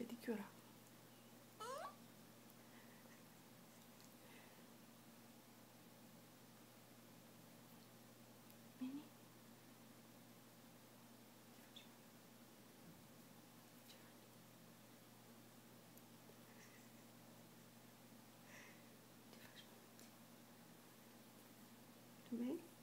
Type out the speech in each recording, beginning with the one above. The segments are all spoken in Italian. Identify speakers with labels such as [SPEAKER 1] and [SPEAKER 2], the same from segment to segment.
[SPEAKER 1] pedicura. Vieni. Ti faccio Tu bene?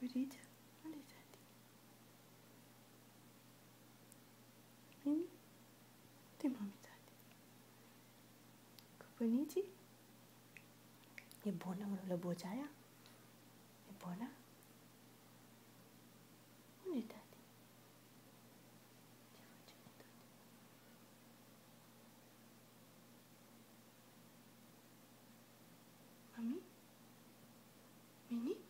[SPEAKER 1] vedete? Vedete? Quindi teniamo Cuponici? È buona la buogiaia? Eh? È buona? Un'età Ci facciamo tanto. Mami? Mini?